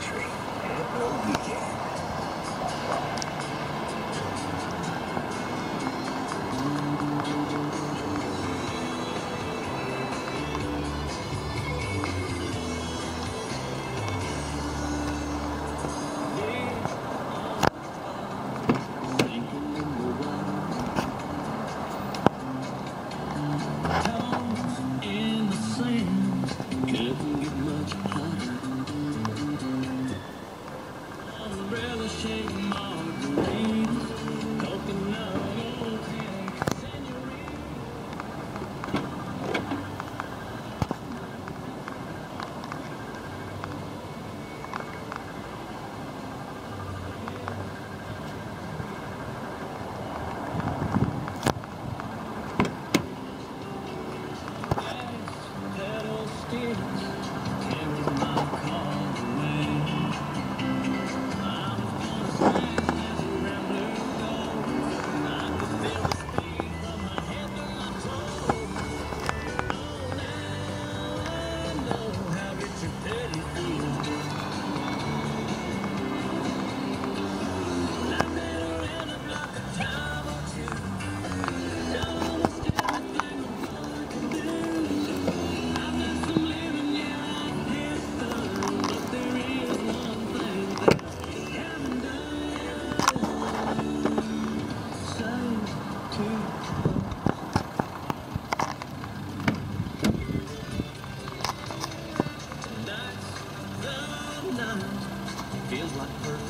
Country. 谁 like time.